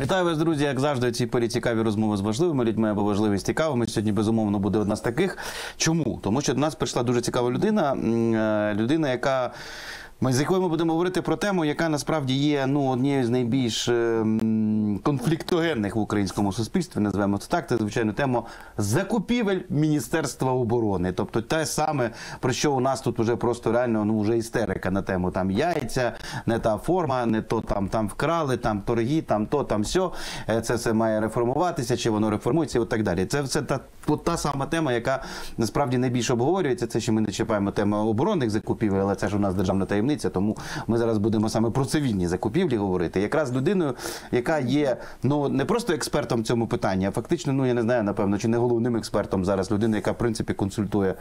Вітаю вас, друзі. Як завжди, ці порі цікаві розмови з важливими людьми або важливі з цікавими. Сьогодні безумовно буде одна з таких. Чому? Тому що до нас прийшла дуже цікава людина, е, людина, яка. Ми з якою ми будемо говорити про тему, яка насправді є ну однією з найбільш е, м, конфліктогенних в українському суспільстві. Називаємо це так. Це звичайно тема закупівель Міністерства оборони. Тобто те саме про що у нас тут вже просто реально ну вже істерика на тему там яйця, не та форма, не то там там вкрали, там торги, там то, там сьо. Е, Це все має реформуватися, чи воно реформується, і так далі. Це все та от та сама тема, яка насправді найбільше обговорюється. Це ще ми не чіпаємо тему оборонних закупівель, але це ж у нас державна таємниця. Тому ми зараз будемо саме про цивільні закупівлі говорити. Якраз людиною, яка є ну не просто експертом в цьому питанні, а фактично, ну я не знаю, напевно, чи не головним експертом зараз людина, яка в принципі консультує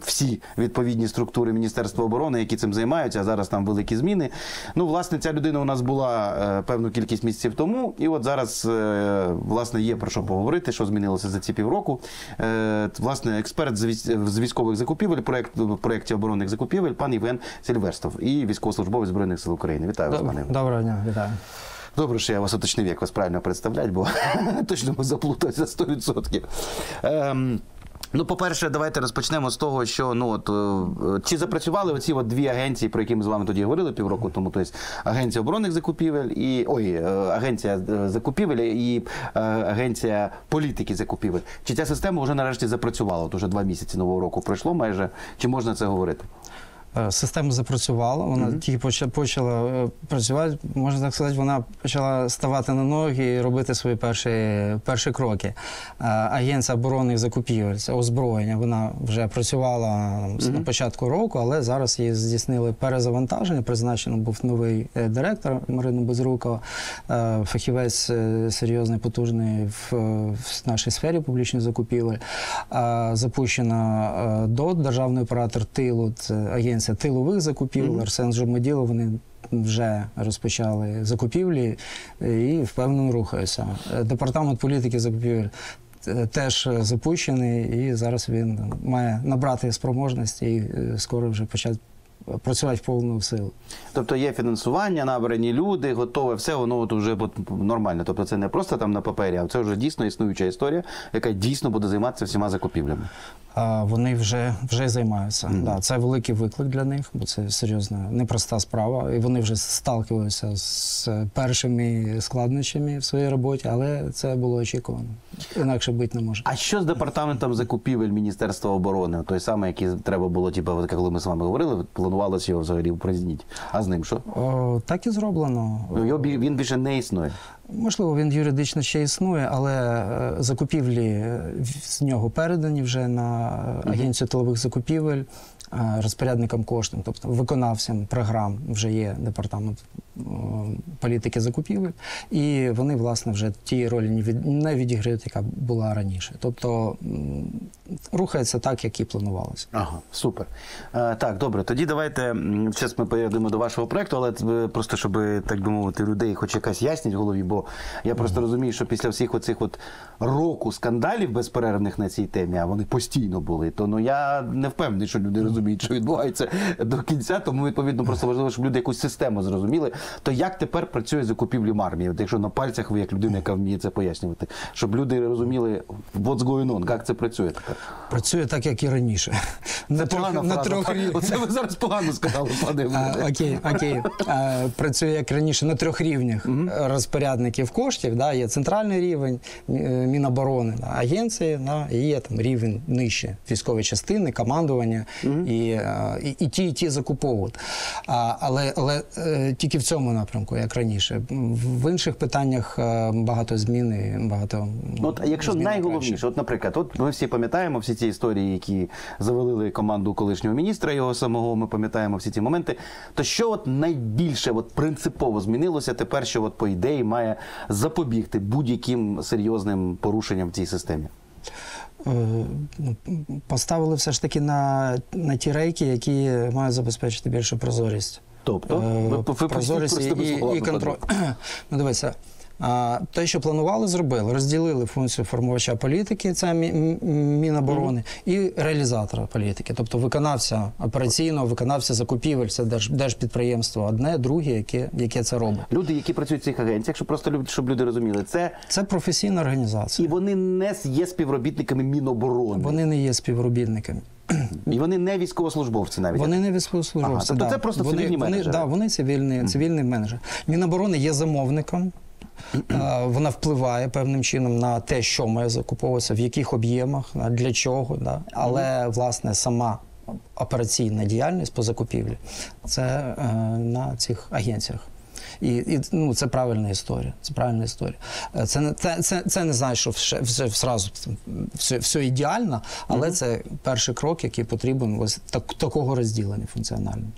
всі відповідні структури Міністерства оборони, які цим займаються. А зараз там великі зміни. Ну, власне, ця людина у нас була е, певну кількість місяців тому, і от зараз е, власне є про що поговорити, що змінилося за ці півроку. Е, власне, експерт з військ- з військових закупівель, проект в проєкті оборонних закупівель, пан Євген Сильверстов і військовослужбовець збройних сил України. Вітаю вас, пане. Доброго дня, вітаю. Добре, що я вас уточнив, як вас правильно представляти, бо точно ми заплуталися 100%. Ем, Ну, по-перше, давайте розпочнемо з того, що ну от е, чи запрацювали оці от дві агенції, про які ми з вами тоді говорили півроку тому, тобто агенція оборонних закупівель і ой, е, агенція е, закупівель і агенція політики закупівель. Чи ця система вже нарешті запрацювала? От уже два місяці нового року пройшло майже. Чи можна це говорити? Е, Система запрацювала, вона тільки поча- почала е, працювати, можна так сказати, вона почала ставати на ноги і робити свої перші, перші кроки. Е, Агенція оборонних закупівель, це озброєння, вона вже працювала м, на початку року, але зараз її здійснили перезавантаження. Призначено був новий директор Марина Безрукова, фахівець серйозний, потужний в, в нашій сфері публічних закупівель. Запущена ДОТ, державний оператор тилу, це агенція тилових закупівель. Арсен Жомеділов, вони вже розпочали закупівлі е, і впевнено рухаються. Е, Департамент політики закупівель. е, Теж запущений, і зараз він має набрати спроможності і скоро вже почати працювати в повну силу. Тобто є фінансування, набрані люди, готове, все воно от вже нормально. Тобто це не просто там на папері, а це вже дійсно існуюча історія, яка дійсно буде займатися всіма закупівлями. Вони вже, вже займаються. Да, це великий виклик для них, бо це серйозна, непроста справа. І вони вже сталкивалися з першими складнощами в своїй роботі, але це було очікувано. Інакше бути не може. А що з департаментом закупівель Міністерства оборони? Той самий, який треба було, типу, коли ми з вами говорили, планувалося його взагалі упразднити. А з ним що? О, так і зроблено. Ну, його він більше не існує. Можливо, він юридично ще існує, але е, закупівлі е, з нього передані вже на агенцію тилових закупівель е, розпорядникам коштів, тобто виконавцям програм вже є департамент політики закупівель, і вони, власне, вже тієї ролі не від- не відіграють, яка була раніше. Тобто рухається так, як і планувалося. Ага, супер. Е, так, добре. Тоді давайте зараз ми перейдемо до вашого проекту, але е, просто щоб, так би мовити, людей хоч якась ясність в голові, бо я просто розумію, що після всіх оцих от року скандалів безперервних на цій темі, а вони постійно були, то ну я не впевнений, що люди розуміють, що відбувається до кінця. Тому відповідно просто важливо, щоб люди якусь систему зрозуміли. То як тепер працює закупівлі в армії? От якщо на пальцях ви як людина, яка вміє це пояснювати, щоб люди розуміли, what's going on, як це працює. Працює так, як і раніше. На трьох, на трьох. Оце ви зараз погано сказали, пане. А, окей, окей. А, працює як раніше на трьох рівнях розпорядників коштів. Да, є центральний рівень Міноборони, да, агенції, да, і є там рівень нижче військової частини, командування і, а, і, і ті, і ті закуповують. А, але але е, тільки в цьому напрямку, як раніше. В інших питаннях е, багато змін і багато. Ну, От, якщо змін найголовніше, краще. от, наприклад, от ми всі пам'ятаємо всі ці історії, які завалили команду колишнього міністра, його самого, ми пам'ятаємо всі ці моменти. То що от найбільше от принципово змінилося тепер, що от по ідеї має запобігти будь-яким серйозним порушенням в цій системі? Е, ну, поставили все ж таки на, на ті рейки, які мають забезпечити більшу прозорість. Тобто, Е, ви, ви прозорість і, і, і контроль. Ну, дивися, А, те, що планували, зробили. Розділили функцію формувача політики, це Міноборони, і реалізатора політики, тобто виконавця операційного, виконавця закупівель, це держ, держпідприємство одне, друге, яке, яке це робить. Люди, які працюють в цих агенціях, щоб просто люд- щоб люди розуміли, це Це професійна і вони не є співробітниками Міноборони. Вони не є співробітниками. І вони не військовослужбовці навіть. Вони не військовослужбовці. Ага, тобто да. це просто вони, цивільні вони, менеджери. Да, вони цивільні, цивільний менеджер. Міноборони є замовником. Вона впливає певним чином на те, що має закуповуватися, в яких об'ємах, для чого. Да. Але власне сама операційна діяльність по закупівлі це е, на цих агенціях. І, і ну, це правильна історія. Це правильна історія. Е, Це не це, це, це не значить, що все, все зразу все, все ідеально, але це перший крок, який потрібен ось так, такого розділення функціонального.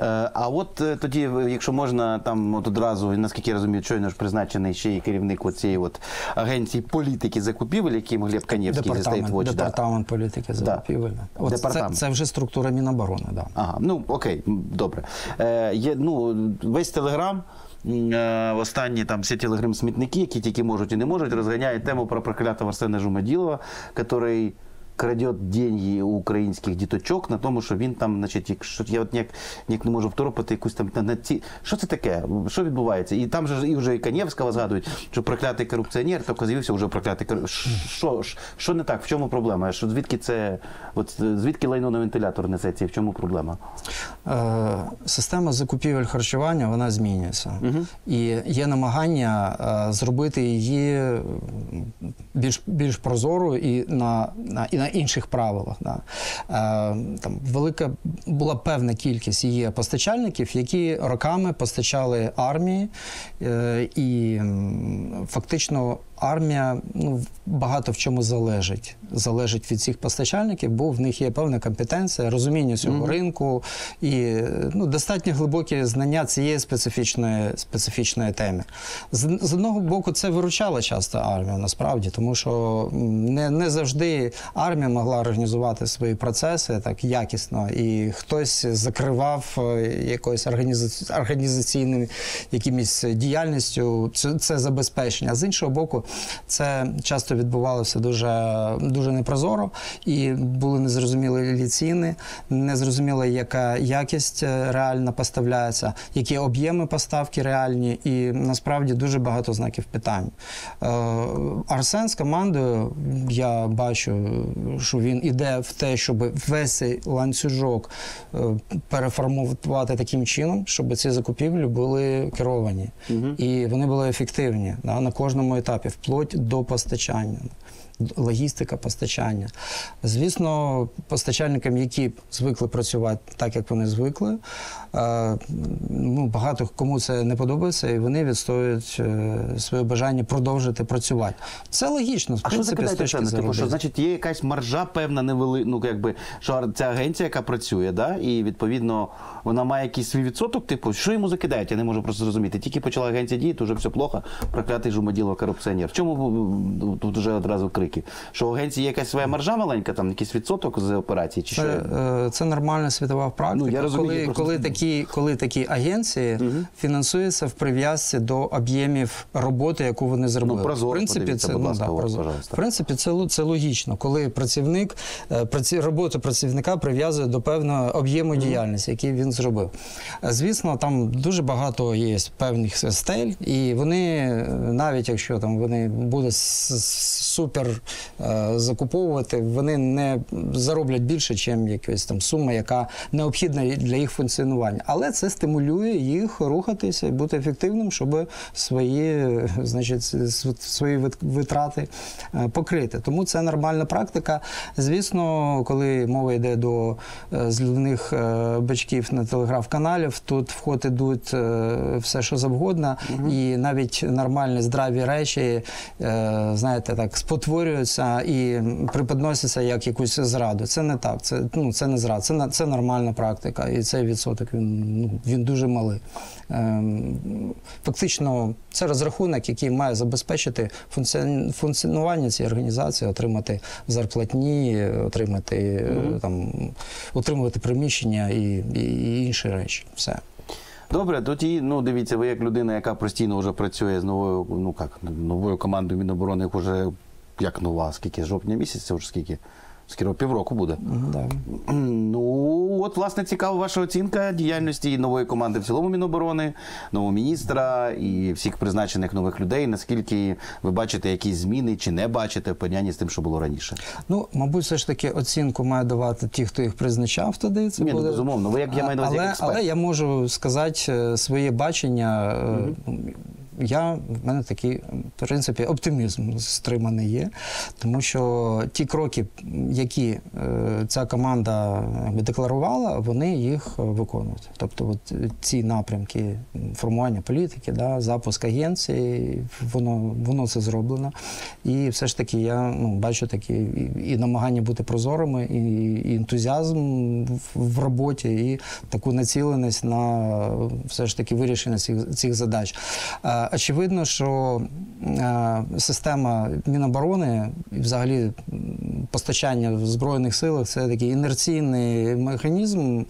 Е, А от е, тоді, якщо можна, там от одразу, наскільки я розумію, щойно ж призначений ще й керівник цієї от агенції політики закупівель, яким Глеб Канєвський зі State Департамент, да. політики закупівель. От це, Департамент. це вже структура Міноборони. Да. Ага, ну окей, добре. Е, є, ну, весь телеграм. е, Останні там всі телеграм-смітники, які тільки можуть і не можуть, розганяють тему про проклятого Арсена Жумаділова, який крадет деньги у українських діточок на тому, що він там, значить, якщо я от ніяк, ніяк не можу второпати якусь там на, на ці. Що це таке? Що відбувається? І там же і вже і Канєвського згадують, що проклятий корупціонер, тільки з'явився вже проклятий корупціонер. Що, не так? В чому проблема? Що звідки це? От звідки лайно на вентилятор несеться? і В чому проблема? Е, система закупівель харчування вона змінюється. І є намагання е, зробити її більш, більш прозорою і на, на, і на інших правилах. Да. Е, там велика була певна кількість її постачальників, які роками постачали армії, е, і фактично армія ну, багато в чому залежить. Залежить від цих постачальників, бо в них є певна компетенція, розуміння цього ринку і ну, достатньо глибокі знання цієї специфічної, специфічної теми. З, з одного боку, це виручало часто армію насправді, тому що не, не завжди армія могла організувати свої процеси так якісно, і хтось закривав е, якоюсь організаці... організаційним якимось діяльністю це, це забезпечення. А з іншого боку, це часто відбувалося дуже, дуже непрозоро, і були незрозумілі ціни, незрозуміло, яка якість е, реальна поставляється, які об'єми поставки реальні, і насправді дуже багато знаків питань. Е, Арсен з командою, я бачу, що він іде в те, щоб весь цей ланцюжок е, переформувати таким чином, щоб ці закупівлі були керовані. І вони були ефективні да, на кожному етапі, вплоть до постачання. Логістика постачання. Звісно, постачальникам, які звикли працювати так, як вони звикли, ну, багато кому це не подобається, і вони відстоюють е, своє бажання продовжити працювати. Це логічно, в А що принципі, з точки це? Типу, що значить є якась маржа певна невели... ну, якби, що ця агенція, яка працює, да? і відповідно вона має якийсь свій відсоток, типу, що йому закидають? Я не можу просто зрозуміти. Тільки почала агенція діяти, вже все плохо, проклятий жумаділо корупціонер. В чому тут вже одразу крики? Що у агенції є якась своя маржа маленька, там якийсь відсоток з операції, чи Це, що? е, це нормальна світова практика. Ну, я розумію, коли, коли, такі, коли такі агенції фінансуються в прив'язці до об'ємів роботи, яку вони зробили. Ну, Прозоро в принципі, це ну, да, от, прозоро. В принципі, це, це логічно, коли працівник е, праці, роботу працівника прив'язує до певного об'єму діяльності, який він зробив. Е, Звісно, там дуже багато є певних стель, і вони, е, навіть якщо там вони будуть супер закуповувати, вони не зароблять більше, ніж якась там сума, яка необхідна для їх функціонування. Але це стимулює їх рухатися і бути ефективним, щоб свої, значить, свої вит- витрати е, покрити. Тому це нормальна практика. Звісно, коли мова йде до е, зливних е, бачків на телеграф-каналів, тут в ход ідуть все, що завгодно, і навіть нормальні здраві речі, знаєте, так спотворюються і преподносяться як якусь зраду. Це не так. Це ну це не зрада, це це нормальна практика, і цей відсоток він він дуже малий. Ем, Фактично, це розрахунок, який має забезпечити функціонування цієї організації, отримати зарплатні, отримати е, там, утримувати приміщення і, і, інші речі. Все. Добре, тоді, ну дивіться, ви як людина, яка постійно вже працює з новою, ну як, новою командою Міноборони, вже як нова, скільки, жовтня місяця, вже скільки? Скоро півроку буде. Ну, от, власне, цікава ваша оцінка діяльності нової команди в цілому Міноборони, нового міністра і всіх призначених нових людей. Наскільки ви бачите якісь зміни чи не бачите в порівнянні з тим, що було раніше? Ну, мабуть, все ж таки оцінку має давати ті, хто їх призначав туди. Це Ні, ну, безумовно. Ви як я маю на увазі як але, експерт. але я можу сказати е, своє бачення. е, Я, в мене такий, в принципі, оптимізм стриманий є, тому що ті кроки, які е, ця команда якби, декларувала, вони їх е, виконують. Тобто, от е, ці напрямки формування політики, да, запуск агенції, воно, воно це зроблено. І все ж таки я ну, бачу такі і, і намагання бути прозорими, і, і ентузіазм в, в роботі, і таку націленість на все ж таки вирішення цих, цих задач. Очевидно, що е, система Міноборони і взагалі постачання в Збройних силах це такий інерційний механізм,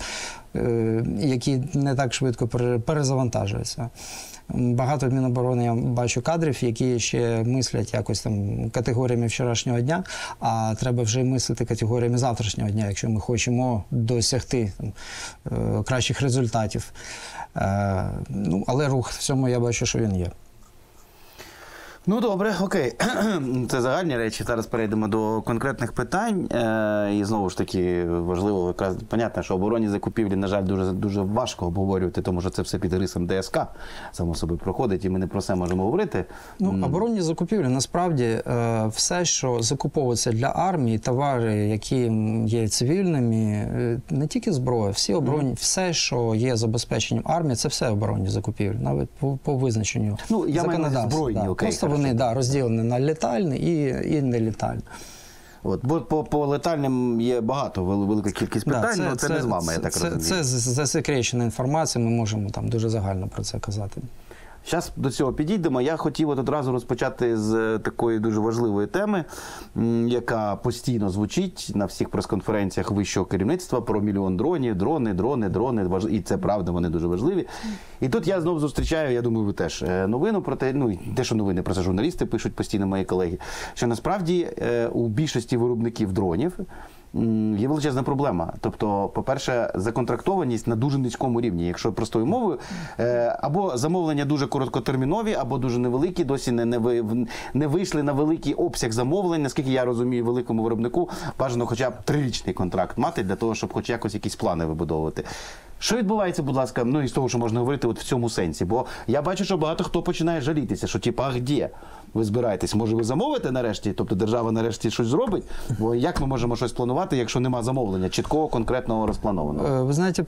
е, який не так швидко перезавантажується. Багато в Міноборони я бачу кадрів, які ще мислять якось там категоріями вчорашнього дня, а треба вже мислити категоріями завтрашнього дня, якщо ми хочемо досягти там, е, кращих результатів. Е, ну, але рух в цьому я бачу, що він є. Ну добре, окей. Це загальні речі. Зараз перейдемо до конкретних питань. Е, і знову ж таки важливо, якраз понятно, що оборонні закупівлі, на жаль, дуже дуже важко обговорювати, тому що це все під рисом ДСК само собі проходить, і ми не про це можемо говорити. Ну, оборонні закупівлі насправді е, все, що закуповується для армії, товари, які є цивільними, е, не тільки зброя, всі оборонні, все, що є забезпеченням армії, це все оборонні закупівлі, навіть по, по визначенню. Ну, я маю збройні, да. окей, Просто. Вони да, розділені на летальні і, і нелетальні. От, бо по, по летальним є багато велика кількість питань, але це, не з вами, я так це, розумію. Це засекречена інформація, ми можемо там дуже загально про це казати. Зараз до цього підійдемо. Я хотів от одразу розпочати з е, такої дуже важливої теми, яка постійно звучить на всіх прес-конференціях вищого керівництва про мільйон дронів, дрони, дрони, дрони. І це правда, вони дуже важливі. І тут я знову зустрічаю, я думаю, ви теж е, новину про те, ну те, що новини про це журналісти пишуть постійно мої колеги. Що насправді е, у більшості виробників дронів. Є величезна проблема. Тобто, по-перше, законтрактованість на дуже низькому рівні. Якщо простою мовою, е, або замовлення дуже короткотермінові, або дуже невеликі, досі не, не, не вийшли на великий обсяг замовлень. Наскільки я розумію, великому виробнику бажано хоча б трирічний контракт мати для того, щоб хоч якось якісь плани вибудовувати. Що відбувається, будь ласка, ну із того, що можна говорити от в цьому сенсі? Бо я бачу, що багато хто починає жалітися, що типа, а де ви збираєтесь? Може, ви замовите нарешті? Тобто держава нарешті щось зробить? Бо як ми можемо щось планувати, якщо нема замовлення, чіткого, конкретного розпланованого? Е, Ви знаєте,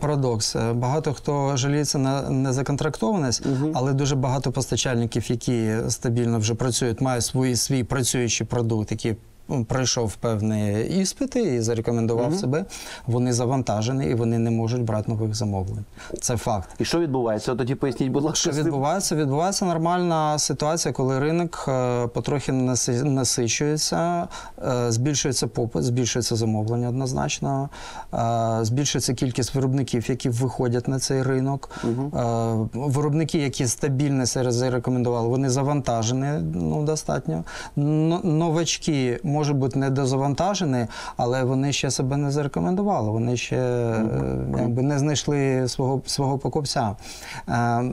парадокс. Е, Багато хто жаліється на незаконтрактованість, але дуже багато постачальників, які стабільно вже працюють, мають свій, свій працюючий продукт, який пройшов певні іспити і зарекомендував себе. Вони завантажені і вони не можуть брати нових замовлень. Це факт. І що відбувається? Тоді поясніть, будь ласка. Що відбувається? Відбувається нормальна ситуація, коли ринок е, потрохи наси- насичується, е, збільшується попит, збільшується замовлення однозначно, е, збільшується кількість виробників, які виходять на цей ринок. Е, Виробники, які стабільно себе зарекомендували, вони завантажені ну, достатньо. Новачки можуть бути недозавантажені, але вони ще себе не зарекомендували. Вони ще якби не знайшли свого, свого покупця. Е,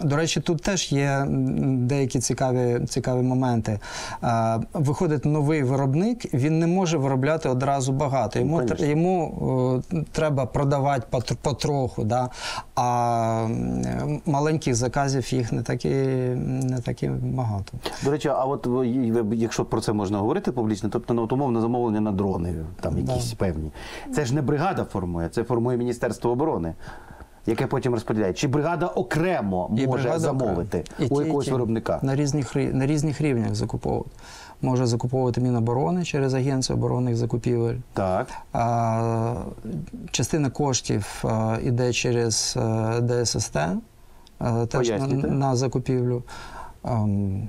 До речі, тут теж є деякі цікаві, цікаві моменти. Е, Виходить новий виробник, він не може виробляти одразу багато. Йому, Конечно. йому е, треба продавати потроху, да? а маленьких заказів їх не такі, не такі багато. До речі, а от якщо про це можна говорити публічно, тобто ну, от умовне замовлення на дрони, там якісь певні. Це ж не бригада формує, це формує Міністерство оборони. Яке потім розподіляє, чи бригада окремо І може бригада замовити. І у ті, якогось ті. виробника? На різних, на різних рівнях закуповувати. Може закуповувати Міноборони через Агенцію оборонних закупівель. Так. А, частина коштів а, іде через а, ДССТ, а, теж на, на закупівлю. Ам,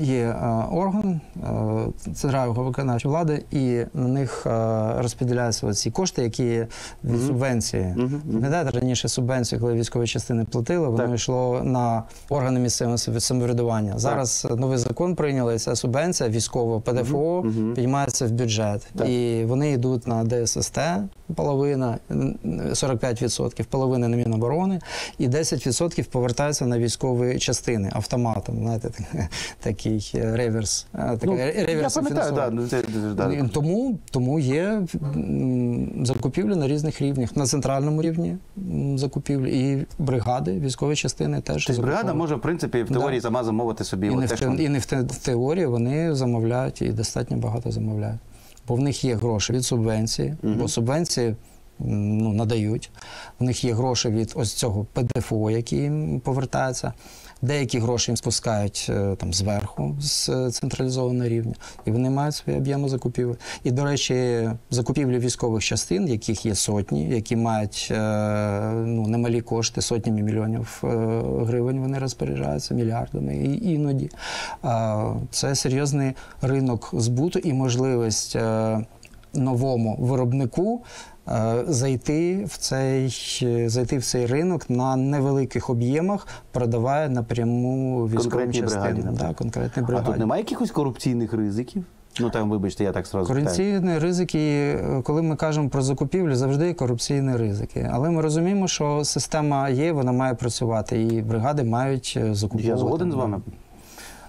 є е, орган е, центральної виконавчої влади, і на них е, розподіляються ці кошти, які від субвенції. Пам'ятаєте, раніше субвенцію, коли військові частини платили, воно Так. йшло на органи місцевого самоврядування. Зараз новий закон прийняли, і ця субвенція військова ПДФО піднімається в бюджет. Так. І вони йдуть на ДССТ, половина, 45%, половина на Міноборони, і 10% повертаються на військові частини автоматом. Знаєте, так- такий е, реверс. е, така Ну, ре- я реверс пам'ятаю, да, ну, да. Тому, тому є закупівлі на різних рівнях. На центральному рівні закупівлі, і бригади, військові частини теж. Тобто бригада може, в принципі, в Да. теорії сама замовити собі. І не, в, те, що- і не в, теорії вони замовляють і достатньо багато замовляють. Бо в них є гроші від субвенції, бо субвенції ну, надають. В них є гроші від ось цього ПДФО, які їм повертаються. Деякі гроші їм спускають е, там зверху з е, централізованого рівня, і вони мають свої об'єми закупівель. І, до речі, закупівлі військових частин, яких є сотні, які мають е, ну, немалі кошти, сотнями мільйонів гривень вони розпоряджаються мільярдами і іноді. Це серйозний ринок збуту і можливість новому виробнику. Е, Зайти в цей зайти в цей ринок на невеликих об'ємах, продаває напряму військовим Конкретній бригаді, частинам. наприклад. А тут немає якихось корупційних ризиків? Ну там, вибачте, я так сразу. Корупційні ризики, е, коли ми кажемо про закупівлю, завжди є корупційні ризики. Але ми розуміємо, що система є, вона має працювати, і бригади мають е, закуповувати. Я згоден з вами.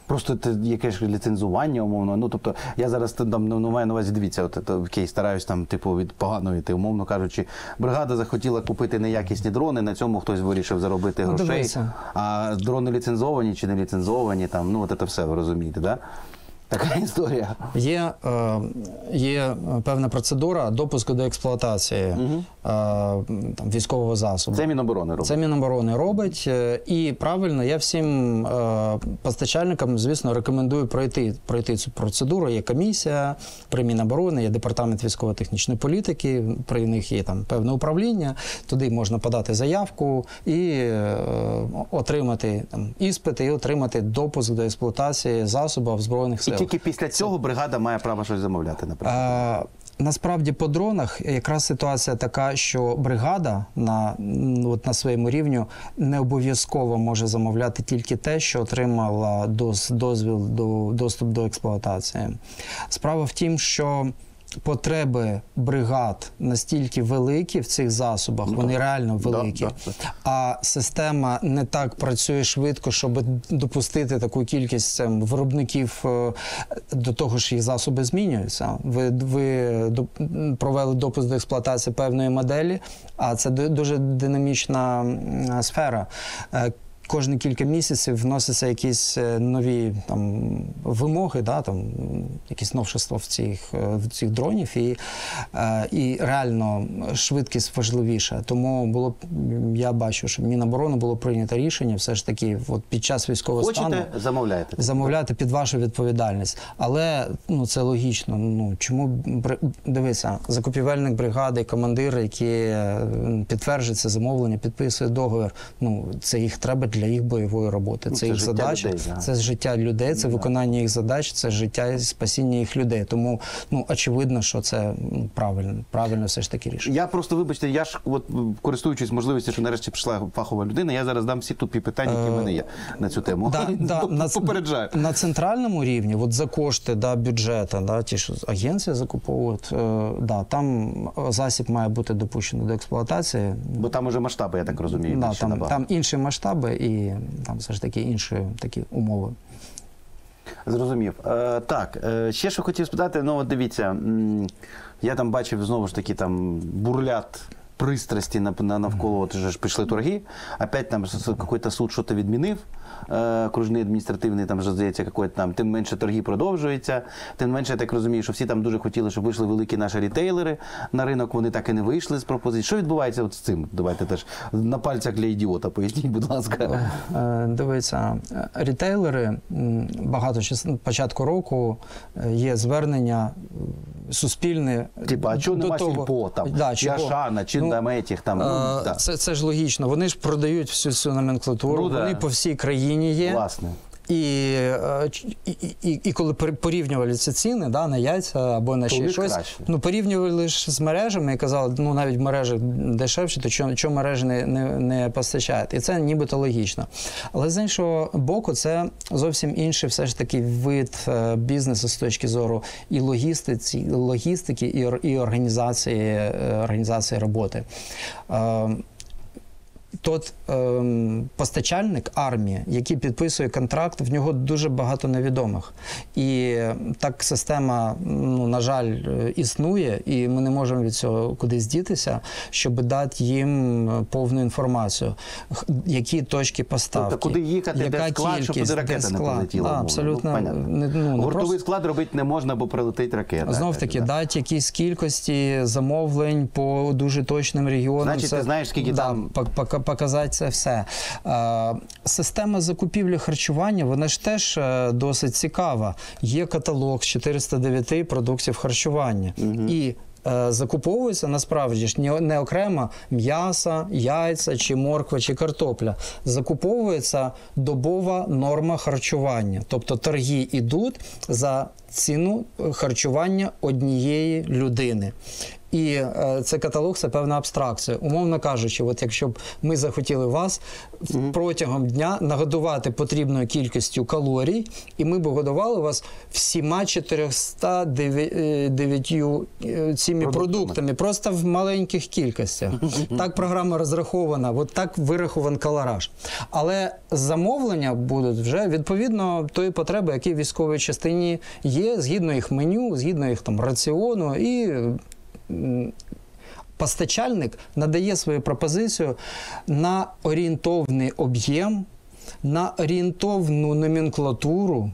Просто ти яке ж ліцензування, умовно. Ну тобто я зараз там ну, маю на увазі, дивіться, от окей, стараюсь там, типу, від поганої йти, умовно кажучи, бригада захотіла купити неякісні дрони, на цьому хтось вирішив заробити Ну, грошей. дивися. А дрони ліцензовані чи не ліцензовані, там, ну от це все ви розумієте, да? Така історія. Є, е, є певна процедура допуску до експлуатації е, там, військового засобу. Це Міноборони робить. Це Міноборони робить. е, І правильно, я всім е, постачальникам, звісно, рекомендую пройти, пройти цю процедуру. Є комісія при Міноборони, є департамент військово-технічної політики, при них є там певне управління. Туди можна подати заявку і е, отримати там, іспити, і отримати допуск до експлуатації засобів Збройних І сил. Тільки після цього бригада має право щось замовляти, наприклад. А, насправді по дронах якраз ситуація така, що бригада на, от на своєму рівню не обов'язково може замовляти тільки те, що отримала доз, дозвіл до доступ до експлуатації. Справа в тім, що потреби бригад настільки великі в цих засобах, вони реально Да, великі. да, А система не так працює швидко, щоб допустити таку кількість виробників е, до того, що їх засоби змінюються. Ви, ви провели допуск до експлуатації певної моделі, а це ду- дуже динамічна сфера. Кожні кілька місяців вносяться якісь е, нові там вимоги, да, там якісь новшества в цих, е, в цих дронів, і, е, і реально швидкість важливіша. Тому було я бачу, що Міноборони було прийнято рішення все ж таки, от під час військового стану Хочете, замовляєте. замовляти під вашу відповідальність. Але ну це логічно. Ну чому дивися, закупівельник бригади, командир, які підтверджують це замовлення, підписує договір. Ну це їх треба для їх бойової роботи. Ну, це, це їх задача, людей, да. це життя людей, це виконання їх задач, це життя і спасіння їх людей. Тому ну очевидно, що це ну, правильно, правильно все ж таки рішення. Я просто, вибачте, я ж от користуючись можливістю, що нарешті прийшла фахова людина, я зараз дам всі тупі питання, які в мене є на цю тему. Да, да, на, Попереджаю. на центральному рівні, от за кошти да, бюджету, да, ті, що агенції закуповують, е, да, там е, засіб має бути допущений до експлуатації. Бо там уже масштаби, я так розумію, Да, там, набагато. там інші масштаби і там все ж таки інші такі умови. Зрозумів. Е, так, е, ще що хотів спитати, ну от дивіться, я там бачив знову ж таки там бурлят пристрасті на, на навколо от же ж пішли торги. Опять там якийсь суд що то відмінив. Е, кружний адміністративний, там вже здається, якийсь там, тим менше торги продовжуються. Тим менше, я так розумію, що всі там дуже хотіли, щоб вийшли великі наші рітейлери на ринок. Вони так і не вийшли з пропозицій. Що відбувається от з цим? Давайте теж на пальцях для ідіота. Поясніть, будь ласка. Е, Дивіться, е, рітейлери багато часу початку року е, є звернення е, суспільне. Типа, а чого до нема того- сільпо там? Да? Ашана, чи Ну, там етіх там. Ну, Е. Це, це ж логічно. Вони ж продають всю цю номенклатуру, Ну, да. вони по всій країні є. Власне. І, е, і, і, і коли пор- порівнювали ці ціни да, на яйця або на ще щось, краще. ну порівнювали ж з мережами і казали, ну навіть мережі дешевші, то чому, чому мережі не, не, не постачають? І це нібито логічно. Але з іншого боку, це зовсім інший все ж таки вид е, бізнесу з точки зору і логістиці, логістики, і, і організації, е, організації роботи. Тот ем, постачальник армії, який підписує контракт, в нього дуже багато невідомих. І так система, ну, на жаль, е, існує, і ми не можемо від цього кудись дітися, щоб дати їм повну інформацію, які точки поставки. Тобто, куди їхати, де склад, щоб туди де ракета не полетіла. Да, абсолютно Ну, не, ну, не Гуртовий просто- склад робити не можна, бо прилетить ракета. Знов таки, Да. дати якісь кількості замовлень по дуже точним регіонам. Значить, ти знаєш, скільки да, там- пок- пок- показати це все. Е, система закупівлі харчування, вона ж теж е, досить цікава. Є каталог з 409 продуктів харчування. І е, Закуповується насправді ж не, окремо м'ясо, яйця, чи морква, чи картопля. Закуповується добова норма харчування. Тобто торги йдуть за ціну харчування однієї людини. І е, це каталог це певна абстракція. Умовно кажучи, от якщо б ми захотіли вас протягом дня нагодувати потрібною кількістю калорій, і ми б годували вас всіма 409 е, цими Продуктами. просто в маленьких кількостях. Так програма розрахована, от так вирахований калораж. Але замовлення будуть вже відповідно тої потреби, які в військовій частині є, згідно їх меню, згідно їх там раціону і. Постачальник надає свою пропозицію на орієнтовний об'єм, на орієнтовну номенклатуру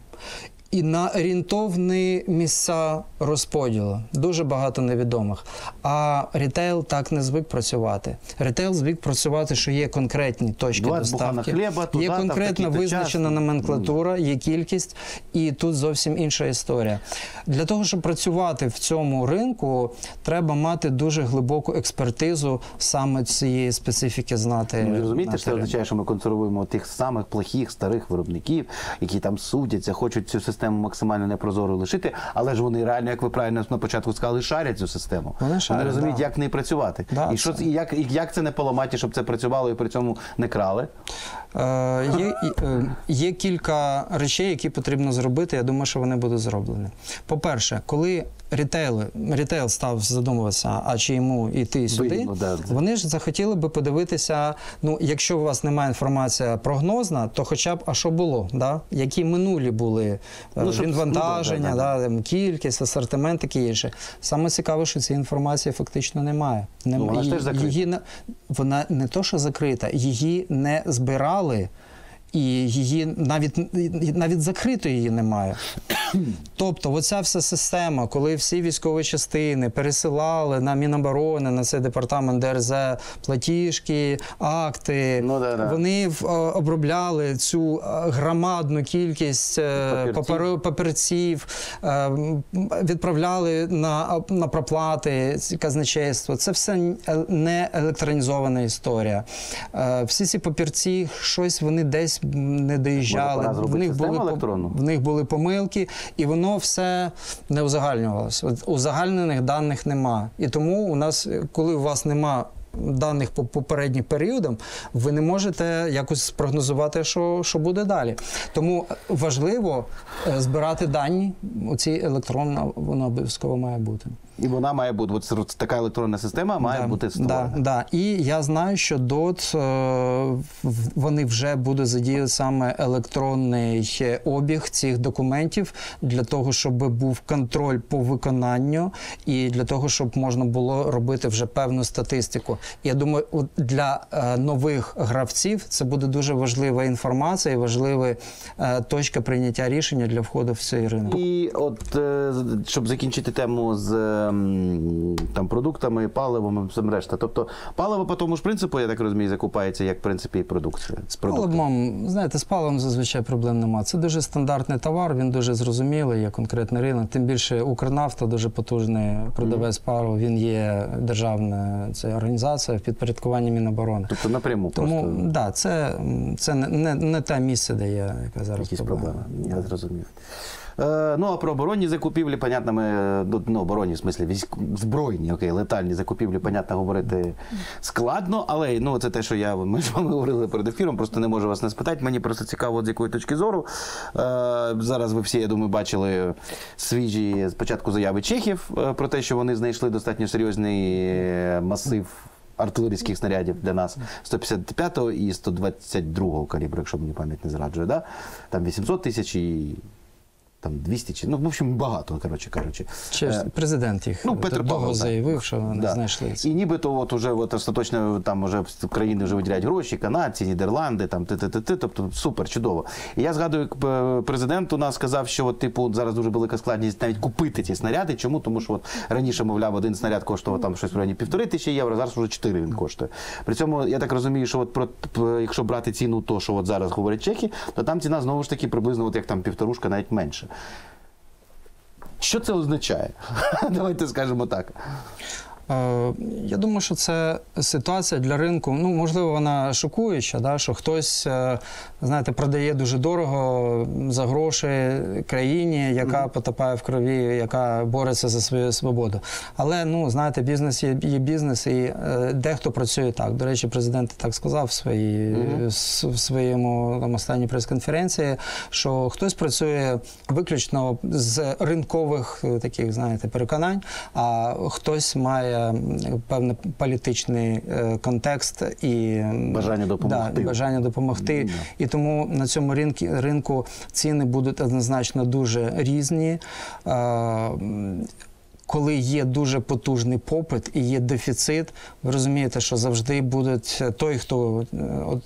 і на орієнтовні місця розподілу. Дуже багато невідомих. А рітейл так не звик працювати. Рітейл звик працювати, що є конкретні точки 20 доставки, хліба, туди, є там, конкретно такий-то визначена час. номенклатура, є кількість, і тут зовсім інша історія. Для того, щоб працювати в цьому ринку, треба мати дуже глибоку експертизу саме цієї специфіки знати. Ну, розумієте, що це означає, що ми консервуємо тих самих плохих старих виробників, які там судяться, хочуть цю систему максимально непрозоро лишити, але ж вони реально, як ви правильно на початку сказали, шарять цю систему. Вони шарять, розуміють, да. як не працювати. Да, і що це- і як, і як це не поламати, щоб це працювало і при цьому не крали. Е, є, е, є кілька речей, які потрібно зробити. Я думаю, що вони будуть зроблені. По-перше, коли рітейли, рітейл став задумуватися, а чи йому йти сюди, да. вони ж захотіли би подивитися. Ну, якщо у вас немає інформація прогнозна, то хоча б а що було, да? які минулі були е, Ну, щоб- відвантаження, ну, да, да, да, кількість, асортимент, таке інше. Саме цікаве, що цієї інформації фактично немає. Нем- Ну, вона ж теж закрита. її, вона не то, що закрита, її не збирали. зали І її навіть навіть закрито її немає. Тобто, оця вся система, коли всі військові частини пересилали на Міноборони, на цей департамент ДРЗ платіжки, акти, Ну, да, да. вони в- е, обробляли цю е, громадну кількість е, Папірців. папер- папірців, е, м, відправляли на, на проплати казначейство. Це все не електронізована історія. Всі ці папірці, щось вони десь не доїжджали. Може, В них, були, електронну? в них були помилки, і воно все не узагальнювалося. Узагальнених даних нема. І тому у нас, коли у вас нема даних по попереднім періодам, ви не можете якось спрогнозувати, що, що буде далі. Тому важливо е, збирати дані. Оці електронна, воно обов'язково має бути. І вона має бути. От така електронна система має Да, бути створена. Да, да. І я знаю, що DOT, е, вони вже будуть задіяти саме електронний е, обіг цих документів для того, щоб був контроль по виконанню, і для того, щоб можна було робити вже певну статистику. Я думаю, для е, нових гравців це буде дуже важлива інформація і важлива точка прийняття рішення для входу в цей ринок. І от щоб закінчити тему з там, продуктами, паливом, всім решта. Тобто паливо по тому ж принципу, я так розумію, закупається, як в принципі і продукція. З. Паливом, знаєте, з паливом зазвичай проблем нема. Це дуже стандартний товар, він дуже зрозумілий, є конкретний ринок. Тим більше Укрнафта дуже потужний продавець палива. Він є державна це організація в підпорядкуванні Міноборони. Тобто напряму Тому просто да, це, це не, не, не те місце, де є яка зараз якісь проблема. проблеми. Я зрозумів. Е, ну, а про оборонні закупівлі, понятно, ми е, ну, оборонні, в смислі, військ... збройні, окей, летальні закупівлі, понятно, говорити складно, але ну, це те, що я ми з вами говорили перед ефіром, просто не можу вас не спитати. Мені просто цікаво, з якої точки зору. Е, зараз ви всі, я думаю, бачили свіжі спочатку заяви чехів про те, що вони знайшли достатньо серйозний масив. Артилерійських снарядів для нас 155-го і 122-го калібру, якщо мені пам'ять не зраджує. Да? Там 800 тисяч і там 200 чи ну в общем багато, коротше кажучи. Чи Е, президент їх Ну, Петр довго так. заявив, що вони Да. знайшли. І нібито от уже от остаточно там уже країни вже виділяють гроші, канадці, Нідерланди, там т-т-т-т, тобто супер, чудово. І я згадую, як е, президент у нас сказав, що от, типу, зараз дуже велика складність навіть купити ці снаряди. Чому? Тому що от раніше, мовляв, один снаряд коштував там щось в районі півтори тисячі євро, зараз вже чотири він коштує. При цьому я так розумію, що от про якщо брати ціну, то що от зараз говорять чехи, то там ціна знову ж таки приблизно от як там півторушка, навіть менше. Що це означає? Давайте скажемо так. Е, Я думаю, що це ситуація для ринку. Ну, можливо, вона шокуюча, да, що хтось, е, знаєте, продає дуже дорого за гроші країні, яка потопає в крові, яка бореться за свою свободу. Але ну, знаєте, бізнес є, є бізнес, і е, дехто працює так. До речі, президент так сказав в, своїй, с- в своєму там, останній прес-конференції, що хтось працює виключно з ринкових таких, знаєте, переконань, а хтось має певний політичний е, контекст і Бажання допомогти. Да, бажання допомогти. Да. І тому на цьому ринку, ринку ціни будуть однозначно дуже різні. Коли є дуже потужний попит і є дефіцит, ви розумієте, що завжди будуть той, хто е,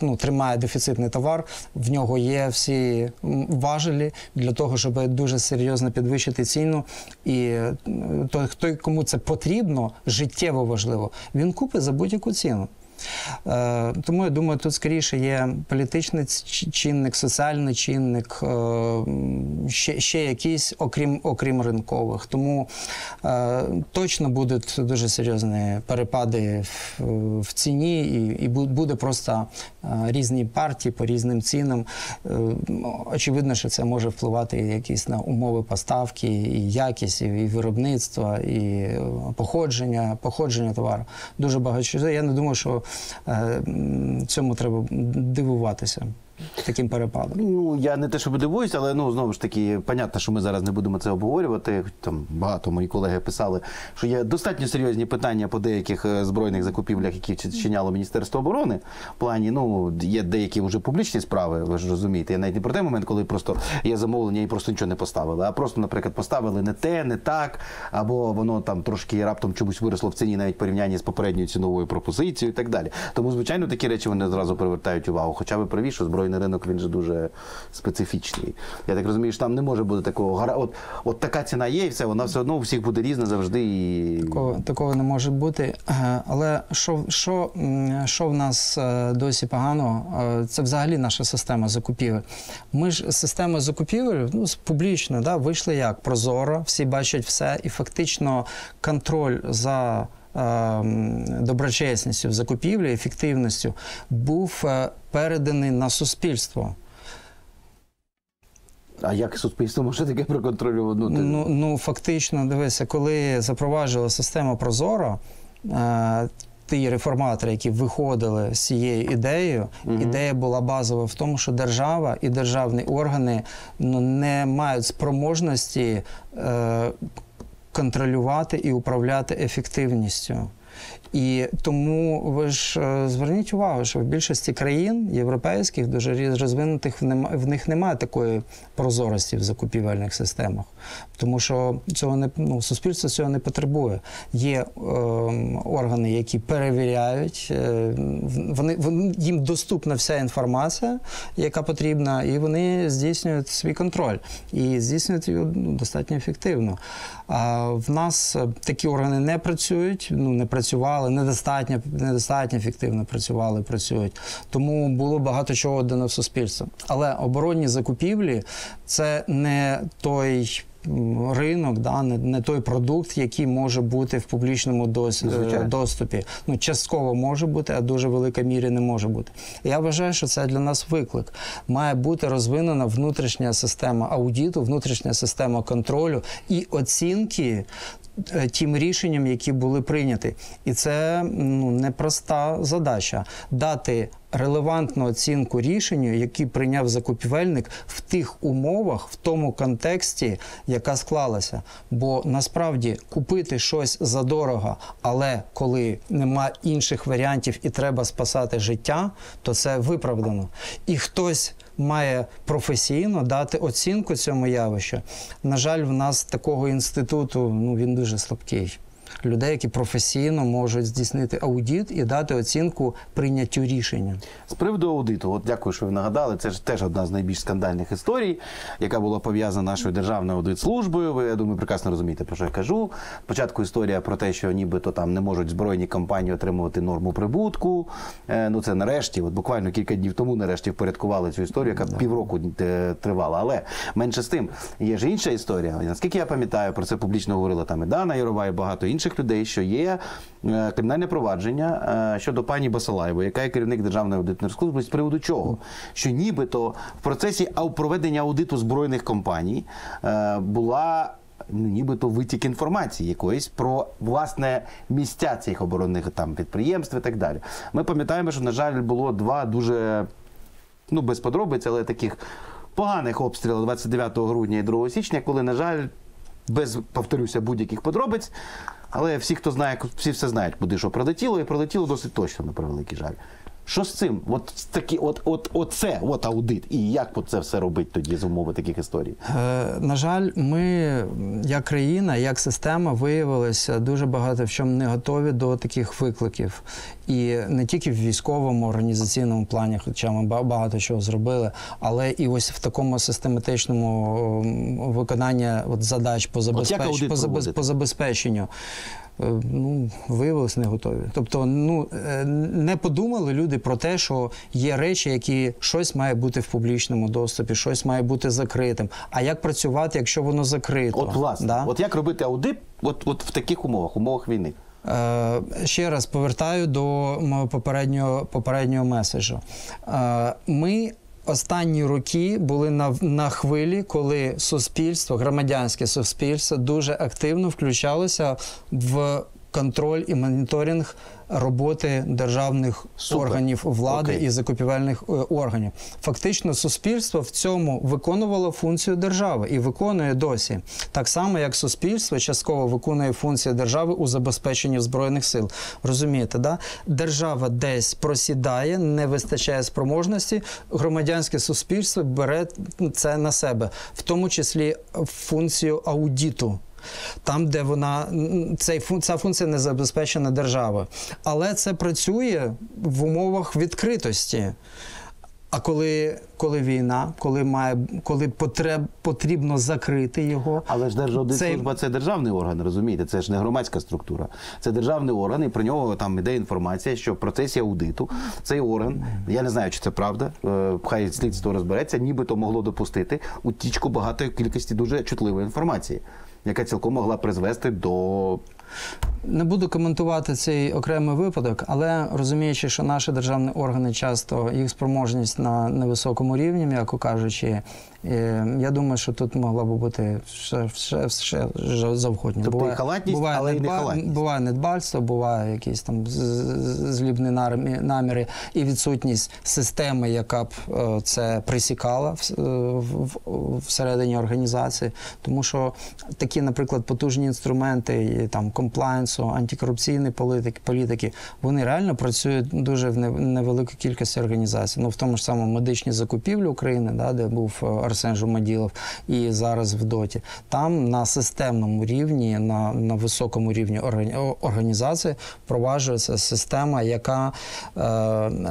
ну, тримає дефіцитний товар, в нього є всі важелі для того, щоб дуже серйозно підвищити ціну. І е, той, кому це потрібно, життєво важливо, він купить за будь-яку ціну. Е, Тому я думаю, тут скоріше є політичний чинник, соціальний чинник, е, ще, ще якісь, окрім, окрім ринкових. Тому е, точно будуть дуже серйозні перепади в, в ціні, і, і бу- буде просто різні партії по різним цінам. Очевидно, що це може впливати якісь на умови поставки, і якість, і, виробництва, і походження, походження товару. Дуже багато. Я не думаю, що цьому треба дивуватися таким перепадом. Ну, я не те, що дивуюсь, але ну знову ж таки, понятно, що ми зараз не будемо це обговорювати. Там багато мої колеги писали, що є достатньо серйозні питання по деяких е, збройних закупівлях, які вчиняло Міністерство оборони. В плані, ну, є деякі вже публічні справи, ви ж розумієте. Я навіть не про той момент, коли просто є замовлення і просто нічого не поставили, а просто, наприклад, поставили не те, не так, або воно там трошки раптом чомусь виросло в ціні навіть порівнянні з попередньою ціновою пропозицією і так далі. Тому, звичайно, такі речі вони одразу привертають увагу. Хоча ви праві, що збройний ринок він же дуже специфічний. Я так розумію, що там не може бути такого. От, от така ціна є, і все, вона все одно у всіх буде різна завжди. І... Такого, такого не може бути. Е, Але що, що, що в нас е, досі погано, е, це взагалі наша система закупівель. Ми ж система закупівель ну, публічно да, вийшли як? Прозоро, всі бачать все, і фактично контроль за. Е, м, Доброчесністю в закупівлі, ефективністю був е, переданий на суспільство. А як суспільство може таке проконтролювати? Ну, Ну, фактично, дивися, коли запроваджувала система Прозоро, е, ті реформатори, які виходили з цією ідеєю, ідея була базова в тому, що держава і державні органи ну, не мають спроможності е, контролювати і управляти ефективністю. І тому ви ж е, зверніть увагу, що в більшості країн європейських, дуже розвинутих, в них немає такої прозорості в закупівельних системах. Тому що цього не ну, суспільство цього не потребує. Є ем, органи, які перевіряють, е, вони, вони їм доступна вся інформація, яка потрібна, і вони здійснюють свій контроль і здійснюють його ну, достатньо ефективно. А в нас е, такі органи не працюють, ну не працювали, недостатньо, недостатньо ефективно працювали, працюють. Тому було багато чого дано в суспільство. Але оборонні закупівлі це не той. Ринок, да, не, не той продукт, який може бути в публічному дос, е, доступі. Ну, частково може бути, а дуже велика мірі не може бути. Я вважаю, що це для нас виклик. Має бути розвинена внутрішня система аудиту, внутрішня система контролю і оцінки. Е, Тим рішенням, які були прийняті, і це ну непроста задача дати релевантну оцінку рішенню, який прийняв закупівельник в тих умовах, в тому контексті, яка склалася. Бо насправді купити щось задорого, але коли нема інших варіантів і треба спасати життя, то це виправдано. І хтось має професійно дати оцінку цьому явищу. На жаль, в нас такого інституту ну він дуже слабкий. Людей, які професійно можуть здійснити аудит і дати оцінку прийняттю рішення. З приводу аудиту, от дякую, що ви нагадали. Це ж теж одна з найбільш скандальних історій, яка була пов'язана нашою державною аудитслужбою. Ви я думаю, прекрасно розумієте, про що я кажу. Спочатку історія про те, що нібито там не можуть збройні компанії отримувати норму прибутку. Е, ну це нарешті, от буквально кілька днів тому, нарешті впорядкували цю історію, яка півроку е, тривала. Але менше з тим, є ж інша історія. Наскільки я пам'ятаю, про це публічно говорила там і Дана Ярова, і багато інших людей, що є е, кримінальне провадження е, щодо пані Басалаєвої, яка є керівник державної аудитної служби, з приводу чого? Що нібито в процесі проведення аудиту збройних компаній е, була. Ну, нібито витік інформації якоїсь про власне місця цих оборонних там підприємств і так далі. Ми пам'ятаємо, що на жаль було два дуже ну без подробиць, але таких поганих обстрілів 29 грудня і 2 січня, коли, на жаль, без повторюся будь-яких подробиць. Але всі, хто знає, всі все знають, куди що прилетіло, і прилетіло досить точно, на превеликий жаль. Що з цим? От такі, от, от, от це, от аудит. І як це все робить тоді з умови таких історій? Е, На жаль, ми, як країна, як система, виявилися дуже багато в чому не готові до таких викликів. І не тільки в військовому організаційному плані, хоча ми ба- багато чого зробили, але і ось в такому систематичному виконанні от задач по, забезпеч... аудит по, забез... по забезпеченню. Е, Ну, виявилось не готові. Тобто, ну е, не подумали люди про те, що є речі, які щось має бути в публічному доступі, щось має бути закритим. А як працювати, якщо воно закрито? От власне, Да? от як робити аудит от, от в таких умовах, умовах війни? Е, ще раз повертаю до мого попереднього, попереднього меседжу. Е, ми останні роки були на, на хвилі, коли суспільство, громадянське суспільство дуже активно включалося в контроль і моніторинг роботи державних Супер. органів влади Окей. і закупівельних е, органів. Фактично, суспільство в цьому виконувало функцію держави і виконує досі. Так само, як суспільство частково виконує функцію держави у забезпеченні збройних сил. Розумієте, да? Держава десь просідає, не вистачає спроможності. Громадянське суспільство бере це на себе, в тому числі функцію аудіту. Там, де вона цей ця функція не забезпечена державою. Але це працює в умовах відкритості. А коли, коли війна, коли має коли потреб, потрібно закрити його, Але ж Держаудитслужба Цей- це державний орган, розумієте? Це ж не громадська структура. Це державний орган, і про нього там іде інформація, що в процесі аудиту цей орган, я не знаю, чи це правда, е, хай слідство розбереться, нібито могло допустити утічку багатої кількості дуже чутливої інформації, яка цілком могла призвести до Не буду коментувати цей окремий випадок, але розуміючи, що наші державні органи часто їх спроможність на невисокому рівні, м'яко кажучи, Я думаю, що тут могла б бути ще, ще, ще завгодні. Тобто і халатність, але й не халатність. буває недбальство, буває якісь там злібні наміри і відсутність системи, яка б е, це присікала е, всередині організації. Тому що такі, наприклад, потужні інструменти і, там комплайнсу, антикорупційні політики, політики, вони реально працюють дуже в не- невеликій кількості організацій. Ну, в тому ж самому медичні закупівлі України, да, де був е, Арсен Жумаділов, і зараз в ДОТі. Там на системному рівні, на, на високому рівні організації впроваджується система, яка е,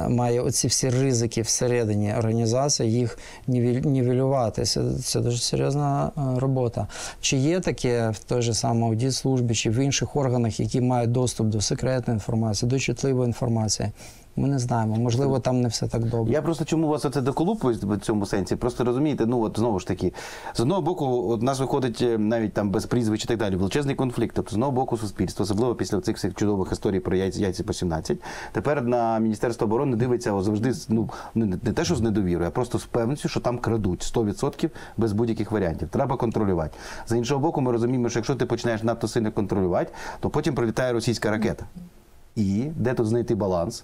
має оці всі ризики всередині організації, їх нівелювати. Це, це дуже серйозна е, робота. Чи є таке в той же самій аудіт-службі, чи в інших органах, які мають доступ до секретної інформації, до чутливої інформації? Ми не знаємо. Можливо, там не все так добре. Я просто чому вас оце доколупуюсь в цьому сенсі? Просто розумієте, ну от знову ж таки, з одного боку, от нас виходить е, навіть там без прізвищ і так далі, величезний конфлікт. Тобто, з одного боку, суспільство, особливо після цих всіх чудових історій про яйці, яйці по 17, тепер на Міністерство оборони дивиться завжди ну не, не те, що з недовірою, а просто з певністю, що там крадуть 100% без будь-яких варіантів. Треба контролювати. З іншого боку, ми розуміємо, що якщо ти починаєш надто сильно контролювати, то потім прилітає російська ракета. І де тут знайти баланс?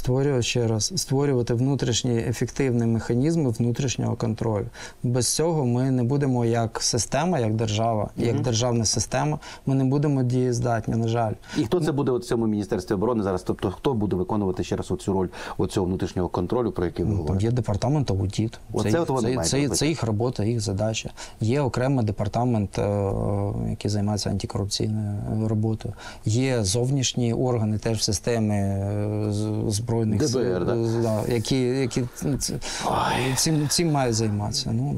Створювати ще раз, створювати внутрішні ефективні механізми внутрішнього контролю. Без цього ми не будемо як система, як держава, як державна система, ми не будемо дієздатні, на жаль. І хто це буде в цьому міністерстві оборони зараз? Тобто хто буде виконувати ще раз цю роль оцього внутрішнього контролю, про який ви Ну, говорите? є департамент аудит. Оце це, от це, це, це їх робота, їх задача. Є окремий департамент, е, який займається антикорупційною роботою. Є зовнішні органи теж в системі е, з- збройних ДБР, сил, да? е, да, які, які цим, цим мають займатися. Ну,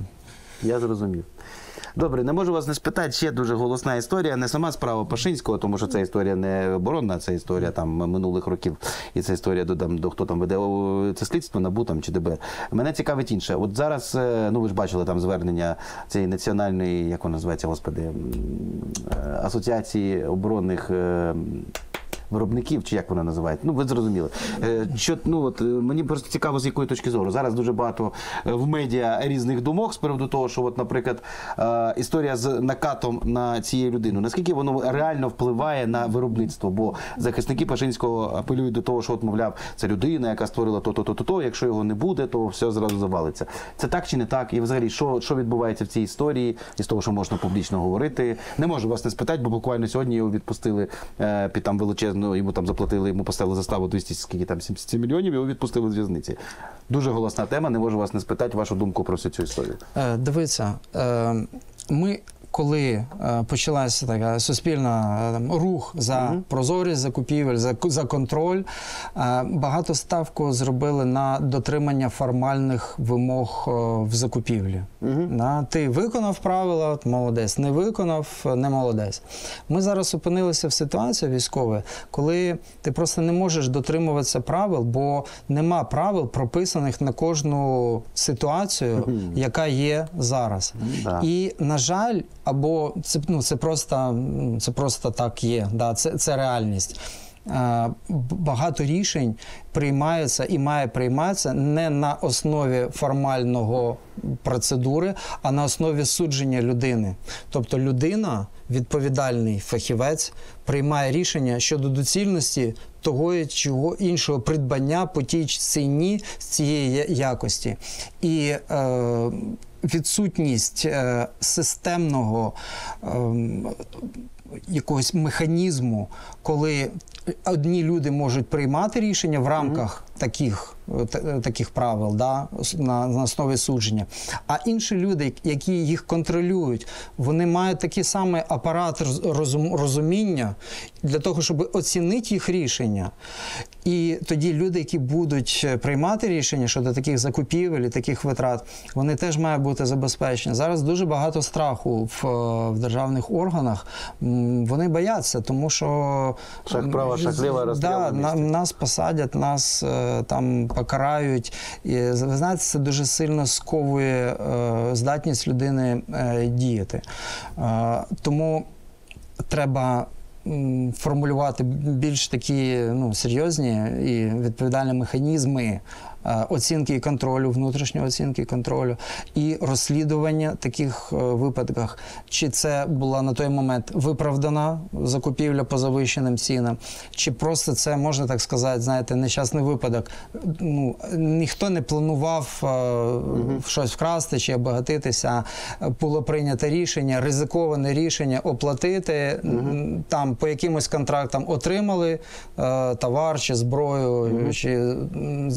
Я зрозумів. Добре, не можу вас не спитати. Ще дуже голосна історія. Не сама справа Пашинського, тому що це історія не оборонна, це історія там минулих років, і це історія до, там, до хто там веде це слідство НАБУ там чи ДБР. Мене цікавить інше. От зараз, е, ну ви ж бачили там звернення цієї національної, як вона називається, господи, е, асоціації оборонних. Виробників, чи як вона називається, ну ви зрозуміли. Е, Що ну от е, мені просто цікаво, з якої точки зору. Зараз дуже багато е, в медіа різних думок з приводу того, що, от, наприклад, історія з накатом на цією людину, наскільки воно реально впливає на виробництво? Бо захисники Пашинського апелюють до того, що от, мовляв, це людина, яка створила то, то, то, то, то. Якщо його не буде, то все зразу завалиться. Це так чи не так? І взагалі, що, що відбувається в цій історії, із того, що можна публічно говорити? Не можу вас не спитати, бо буквально сьогодні його відпустили під там величезну, йому там заплатили, йому поставили заставу 200 скільки там 77 мільйонів, його відпустили з в'язниці. Дуже голосна тема. Не можу вас не спитати вашу думку про всю цю історію. Е, Дивіться, е, ми. Коли е, почалася така суспільна е, там, рух за прозорість закупівель, за, за контроль, е, багато ставку зробили на дотримання формальних вимог в закупівлі. На, ти виконав правила, от молодець, не виконав, не молодець. Ми зараз опинилися в ситуації військовій, коли ти просто не можеш дотримуватися правил, бо нема правил прописаних на кожну ситуацію, яка є зараз. Да. І, на жаль, або це, ну, це, просто, це просто так є, да, це, це реальність. Е, Багато рішень приймаються і має прийматися не на основі формального процедури, а на основі судження людини. Тобто людина, відповідальний фахівець, приймає рішення щодо доцільності того чого іншого придбання по тій ціні з цієї якості. І е, відсутність е, системного ем, якогось механізму, коли одні люди можуть приймати рішення в рамках таких, е, е, таких правил, да, на, на основі судження, а інші люди, які їх контролюють, вони мають такий самий апарат розум, розуміння для того, щоб оцінити їх рішення. І тоді люди, які будуть е, приймати рішення щодо таких закупівель і таких витрат, вони теж мають бути забезпечені. Зараз дуже багато страху в, в державних органах. Вони бояться, тому що Шаг право, м, шаг ліво, да, на на, нас посадять, нас там покарають. І, ви знаєте, це дуже сильно сковує е, здатність людини е, діяти. Е, тому треба формулювати більш такі ну, серйозні і відповідальні механізми оцінки і контролю, внутрішньої оцінки і контролю, і розслідування таких е, випадках, чи це була на той момент виправдана закупівля по завищеним цінам, чи просто це можна так сказати, знаєте, нещасний випадок. Ну ніхто не планував е, щось вкрасти чи обагатитися. Було прийнято рішення, ризиковане рішення оплатити. М, там по якимось контрактам отримали е, товар чи зброю, чи м,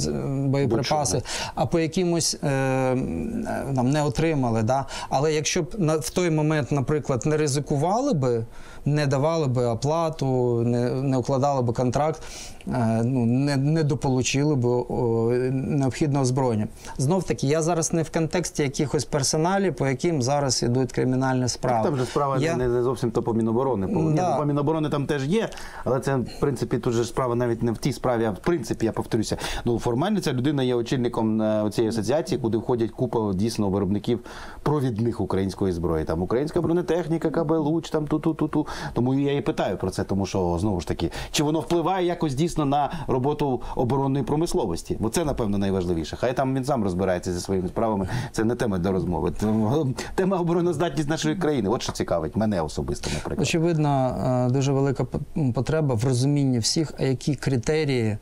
боєприпаси, а по якимось е, м, е, не отримали. Да? Але якщо б на в той момент, наприклад, не ризикували би, не давали би оплату, не, не укладали би контракт, е, ну не, не дополучили би о, необхідне озброєння. Знов таки, я зараз не в контексті якихось персоналів, по яким зараз ідуть кримінальні справи. Там же справа Я- не, не зовсім то по Міноборони. По, Да. ну, по Міноборони там теж є, але це, в принципі, тут же справа навіть не в тій справі, а в принципі, я повторюся. Ну, формально ця людина є очільником е, цієї асоціації, куди входять купа дійсно виробників провідних української зброї. Там українська бронетехніка, КБ Луч, там ту-ту-ту-ту. Тому я і питаю про це, тому що знову ж таки, чи воно впливає якось дійсно на роботу оборонної промисловості? Бо це, напевно, найважливіше. Хай там він сам розбирається зі своїми справами. Це не тема для розмови. Тема обороноздатність нашої країни. От що цікавить мене особисто, наприклад. Очевидно, е, дуже велика по- потреба в розумінні всіх, а які критерії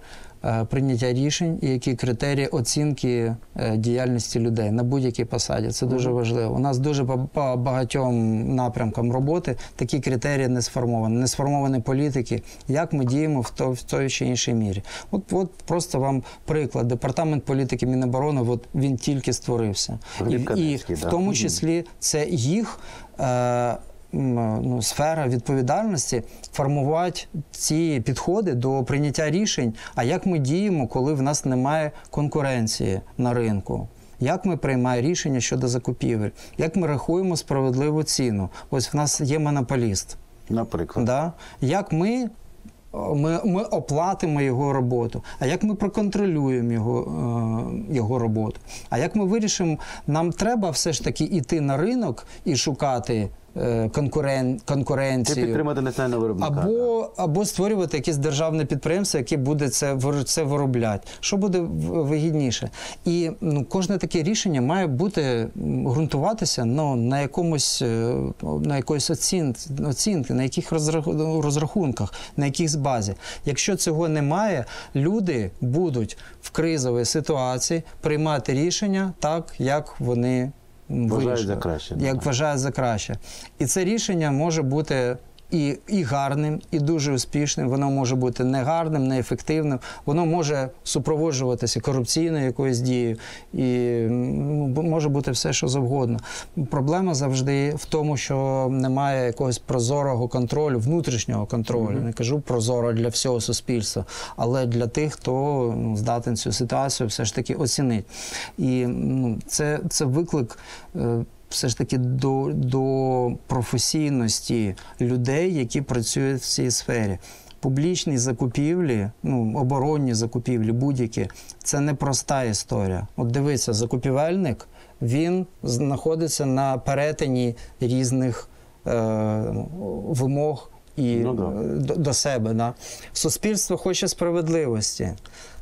прийняття рішень і які критерії оцінки е, діяльності людей на будь-якій посаді. Це дуже важливо. У нас дуже по багатьом напрямкам роботи такі критерії не сформовані, не сформовані політики, як ми діємо в, то, в той чи іншій мірі. От, от просто вам приклад. Департамент політики Міноборони, от він тільки створився. І, і в тому числі це їх. Е, ну, сфера відповідальності формувати ці підходи до прийняття рішень. А як ми діємо, коли в нас немає конкуренції на ринку? Як ми приймаємо рішення щодо закупівель? Як ми рахуємо справедливу ціну? Ось в нас є монополіст. Наприклад. Да? Як ми, ми, ми оплатимо його роботу, а як ми проконтролюємо його, е, його роботу? А як ми вирішимо, нам треба все ж таки йти на ринок і шукати е, конкурен, Чи підтримати національного виробника? Або, або створювати якесь державне підприємство, яке буде це, це виробляти. Що буде вигідніше? І ну, кожне таке рішення має бути ґрунтуватися ну, на якомусь е, на якоїсь оцінці, оцінки, на яких розрах- розрахунках, на якихось базі. Якщо цього немає, люди будуть в кризовій ситуації приймати рішення так, як вони Вважають за краще. Як вважають за краще. І це рішення може бути. І, і гарним, і дуже успішним. Воно може бути негарним, неефективним. Воно може супроводжуватися корупційною якоюсь дією, і ну, може бути все, що завгодно. Проблема завжди в тому, що немає якогось прозорого контролю, внутрішнього контролю. Не кажу прозоро для всього суспільства, але для тих, хто ну, здатен цю ситуацію все ж таки оцінити. І ну, це, це виклик. Все ж таки до, до професійності людей, які працюють в цій сфері. Публічні закупівлі, ну, оборонні закупівлі, будь-які, це непроста історія. От дивися, закупівельник він знаходиться на перетині різних е, вимог і Ну да. е, до, до себе. Да. Суспільство хоче справедливості.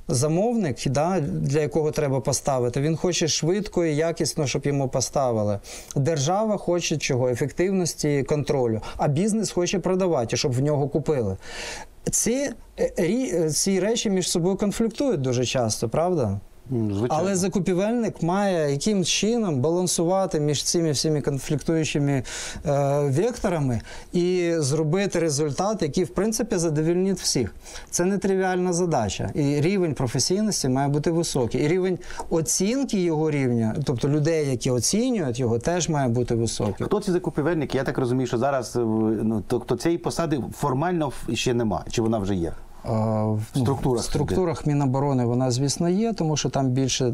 Замовник, да, для якого треба поставити, він хоче швидко і якісно, щоб йому поставили. Держава хоче чого? Ефективності контролю, а бізнес хоче продавати, щоб в нього купили. Ці, е, е, ці речі між собою конфліктують дуже часто, правда? Звичайно. Але закупівельник має якимсь чином балансувати між цими всіми конфліктуючими е, векторами і зробити результат, який в принципі задовільнить всіх. Це не тривіальна задача. І рівень професійності має бути високий. І рівень оцінки його рівня, тобто людей, які оцінюють його, теж має бути високий. Хто ці закупівельники? Я так розумію, що зараз е, ну, тобто цієї посади формально ще нема, чи вона вже є? В структурах в структурах Міноборони вона, звісно, є, тому що там більше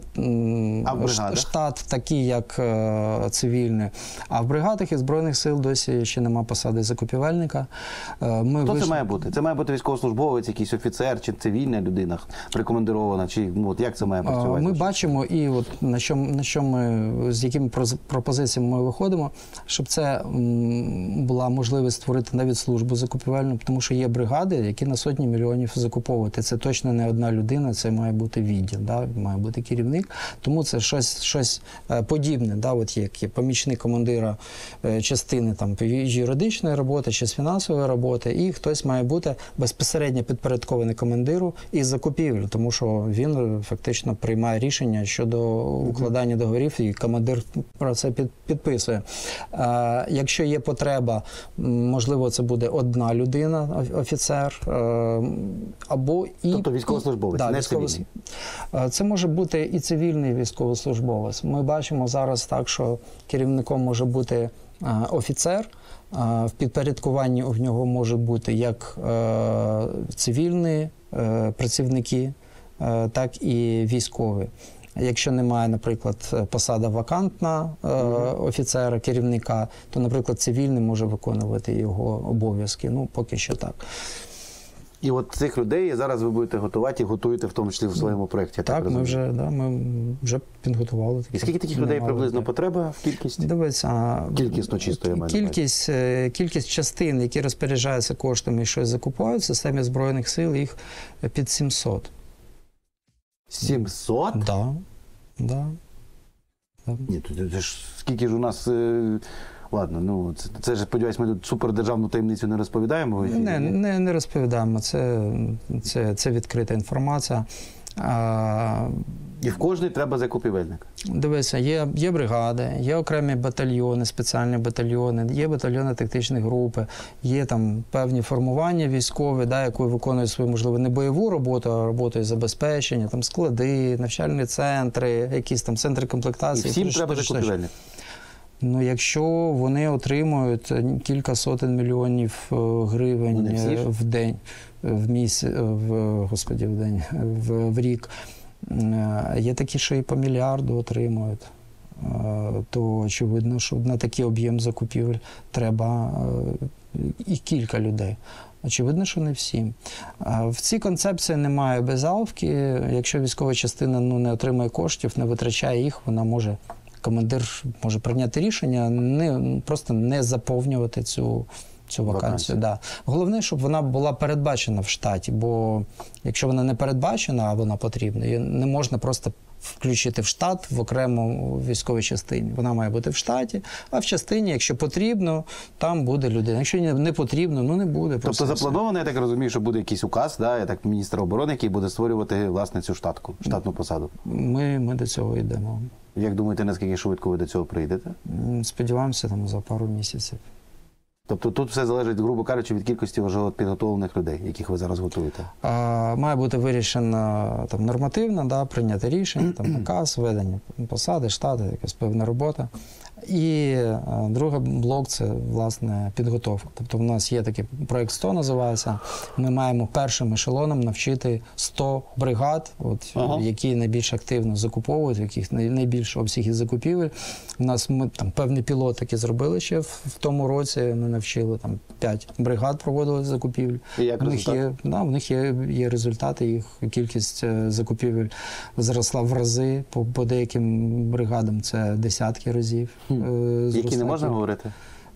А штат такий, як е, цивільний. А в бригадах і Збройних сил досі ще нема посади закупівельника. Е, Ми Хто вийшли- це має бути? Це має бути військовослужбовець, якийсь офіцер чи цивільна людина прикомандирована, чи ну, от як це має Е, працювати? Ми бачимо, і от на що, на що ми з якими пропозиціями ми виходимо, щоб це була можливість створити навіть службу закупівельну, тому що є бригади, які на сотні мільйонів мільйонів закуповувати. Це точно не одна людина, це має бути відділ, да? має бути керівник. Тому це щось, щось е, подібне, да? от як є помічник командира е, частини там, юридичної роботи чи з фінансової роботи, і хтось має бути безпосередньо підпорядкований командиру із закупівлі, тому що він е, фактично приймає рішення щодо укладання договорів, і командир про це під, підписує. Якщо є потреба, можливо, це буде одна людина, офіцер, або і Тобто військовослужбовець, і- не військовос- цивільний. Е, Це може бути і цивільний військовослужбовець. Ми бачимо зараз так, що керівником може бути е, офіцер. е, В підпорядкуванні в нього може бути як цивільні працівники, так і військові. Якщо немає, наприклад, посада вакантна е, офіцера, керівника, то, наприклад, цивільний може виконувати його обов'язки. Ну, поки що так. І от цих людей зараз ви будете готувати і готуєте в тому числі в своєму проєкті. я Так, ми вже, да, ми вже підготували. І такі скільки таких людей приблизно людей. потреба в кількість? Дивіться, Кількісно чисто, я маю кількість, е, кількість частин, які розпоряджаються коштами і щось закупають в системі Збройних сил, їх під 700. 700? Да. Да. Да. Ні, то це ж скільки ж у нас. Е... Ладно, ну це, це ж сподіваюсь, ми тут супердержавну таємницю не розповідаємо. Не, не, не розповідаємо, це, це, це відкрита інформація. А, І в кожний треба закупівельник. Дивися, є, є бригади, є окремі батальйони, спеціальні батальйони, є батальйони тактичні групи, є там певні формування військові, да, які виконують свою, можливо, не бойову роботу, а роботу із забезпечення, там склади, навчальні центри, якісь там центри І комплектації. всім треба закупівельник. Ну, якщо вони отримують е, кілька сотень мільйонів е, гривень всі е, в день, в місяць, в господі, в день, в, в рік, є такі, що і по мільярду отримують. То очевидно, що на такий об'єм закупівель треба і кілька людей. Очевидно, що не всім. В цій концепції немає безалвки. Якщо військова частина ну, не отримає коштів, не витрачає їх, вона може командир може прийняти рішення не просто не заповнювати цю. Цю Вакансію. да. Головне, щоб вона була передбачена в штаті, бо якщо вона не передбачена, а вона потрібна, її не можна просто включити в штат в окрему військовій частині. Вона має бути в штаті, а в частині, якщо потрібно, там буде людина. Якщо не- потрібно, ну не буде. Тобто заплановано, я так розумію, що буде якийсь указ, да, я так міністра оборони, який буде створювати власне цю штатку, штатну посаду. Ми, ми до цього йдемо. Як думаєте, наскільки швидко ви до цього прийдете? Сподіваємося, там за пару місяців. Тобто тут все залежить, грубо кажучи, від кількості вже підготовлених людей, яких ви зараз готуєте. А, має бути вирішено там нормативно, да, прийняти рішення, там наказ, ведення посади, штати, якась певна робота. І а, другий блок це власне підготовка. Тобто, в нас є такий проект 100 називається. Ми маємо першим ешелоном навчити 100 бригад, от, Ага. які найбільш активно закуповують, в яких най- найбільше обсяги закупівель. У нас ми там певні пілотики зробили ще в, в тому році. Ми навчили там 5 бригад проводили закупівлю. І як в них результат? є, да, в них є, є результати, їх кількість е, закупівель зросла в рази. По, по деяким бригадам це десятки разів. Які не можна говорити?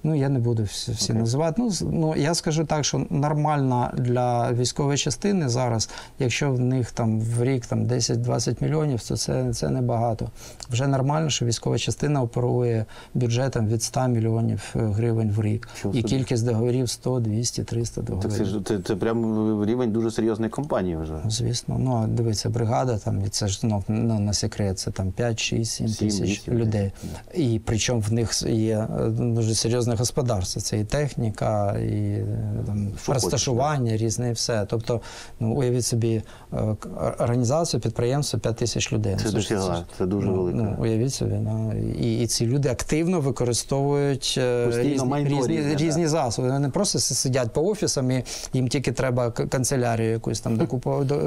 Ну, я не буду всі, Окей. називати. Ну, ну, я скажу так, що нормальна для військової частини зараз, якщо в них там в рік там 10-20 мільйонів, то це, це небагато. Вже нормально, що військова частина оперує бюджетом від 100 мільйонів е, гривень в рік. Чого І собі. кількість договорів 100, 200, 300 Так договорів. це ж це, це прям рівень дуже серйозної компанії вже. Звісно, ну а дивиться, бригада там, і це ж ну, ну, на секрет, це там 5, 6, 7 тисяч людей. І причому в них є е, дуже серйозне господарство. Це і техніка, і там, Що розташування різне, і все. Тобто, ну, уявіть собі е, організацію, підприємство 5 тисяч людей. Це Ну, ж- це дуже ну, велике. Ну, уявіть собі, ну, і, і ці люди активно використовують е, Постійно різні, майно різні, різні засоби. Вони не просто сидять по офісам і їм тільки треба канцелярію якусь там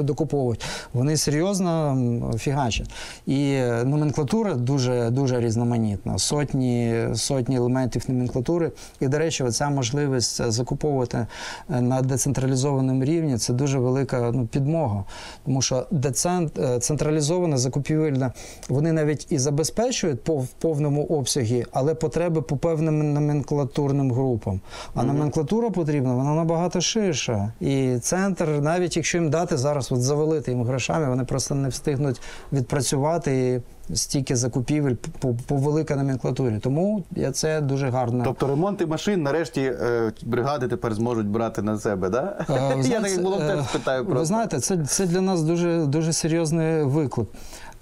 докуповувати. Вони серйозно фігачать. І е, номенклатура дуже, дуже різноманітна. Сотні, сотні елементів номенклатури. Номенклатури. І, до речі, оця можливість е, закуповувати е, на децентралізованому рівні це дуже велика ну, підмога. Тому що децент, е, централізована закупівельна, вони навіть і забезпечують по, в повному обсягі, але потреби по певним номенклатурним групам. А номенклатура потрібна, вона набагато ширша. І центр, навіть якщо їм дати зараз, от завалити їм грошами, вони просто не встигнуть відпрацювати і стільки закупівель по, по великій номенклатурі. Тому я це дуже гарно. Тобто ремонти машин нарешті е, бригади тепер зможуть брати на себе, да? Е, Я так як волонтер е, про Ви знаєте, це, це для нас дуже, дуже серйозний виклик.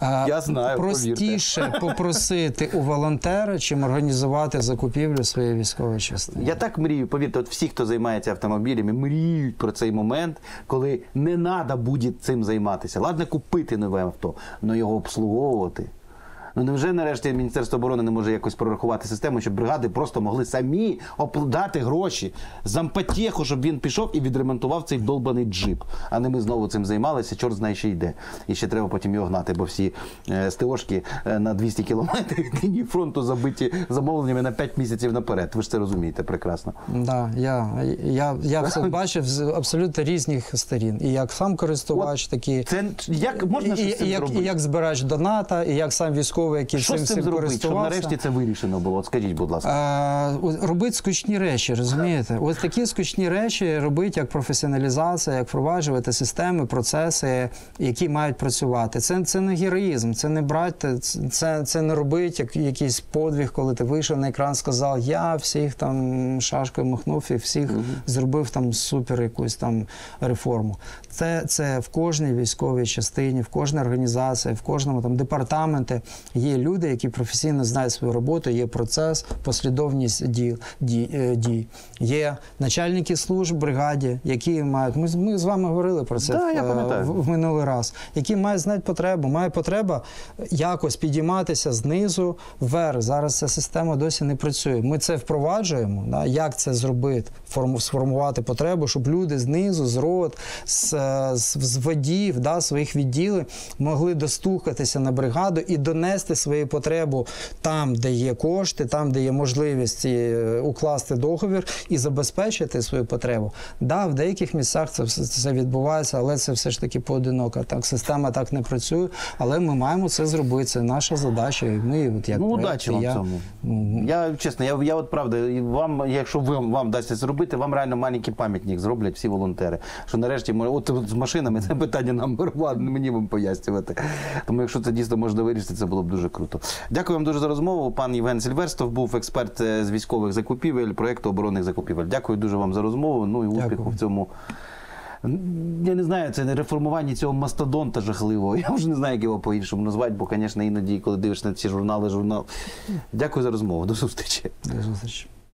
Я знаю, Простіше попросити у волонтера, чим організувати закупівлю своєї військової частини. Я так мрію, повірте, от всі, хто займається автомобілями, мріють про цей момент, коли не треба буде цим займатися. Ладно, купити нове авто, але його обслуговувати. Ну невже нарешті Міністерство оборони не може якось прорахувати систему, щоб бригади просто могли самі оплатити гроші зампотєху, щоб він пішов і відремонтував цей долбаний джип. А не ми знову цим займалися, чорт знає, ще йде. І ще треба потім його гнати, бо всі е, СТОшки е, на 200 кілометрів від лінії фронту забиті замовленнями на 5 місяців наперед. Ви ж це розумієте прекрасно. Да, я, я, я все бачив з абсолютно різних сторін. І як сам користувач, такі. Це як можна і, щось і, і, як, і як збирач доната, і як сам військовий, який Що цим, з цим зробити, щоб нарешті це вирішено було? От скажіть, будь ласка. А, от робить скучні речі, розумієте? Ось такі скучні речі робить як професіоналізація, як впроваджувати системи, процеси, які мають працювати. Це, це не героїзм, це не брати, це, це не робить як, якийсь подвиг, коли ти вийшов на екран, сказав, я всіх там шашкою махнув і всіх зробив там супер якусь там реформу. Це, це в кожній військовій частині, в кожній організації, в кожному там департаменті є люди, які професійно знають свою роботу, є процес, послідовність дій. дій, е. Є начальники служб бригаді, які мають. Ми, ми з вами говорили про це Да, в, пам'ятаю. в, в минулий раз, які мають знати потребу. Має потреба якось підійматися знизу вверх. Зараз ця система досі не працює. Ми це впроваджуємо. Да? Як це зробити? Форму, сформувати потребу, щоб люди знизу, з рот, з, е, з, з водів, да, своїх відділів могли достукатися на бригаду і донести свою потребу там, де є кошти, там, де є можливість е, укласти договір і забезпечити свою потребу. Да, в деяких місцях це все це відбувається, але це все ж таки поодиноко. Так, система так не працює, але ми маємо це зробити. Це наша задача. І ми, от як Ну, проект, удачі вам я, цьому. Я чесно, я, я от правда, вам, якщо ви вам дасться зробити, вам реально маленький пам'ятник зроблять всі волонтери. Що нарешті от, з машинами це питання нам не мені вам пояснювати. Тому якщо це дійсно можна вирішити, це було б дуже круто. Дякую вам дуже за розмову. Пан Євген Сільверстов був експерт е, з військових закупівель, проєкту оборонних закупівель. Дякую дуже вам за розмову. Ну і успіху Дякую. в цьому. Я не знаю, це не реформування цього мастодонта жахливого. Я вже не знаю, як його по-іншому назвати, бо, звісно, іноді, коли дивишся на ці журнали, журнал. Дякую за розмову. До зустрічі. до зустрічі.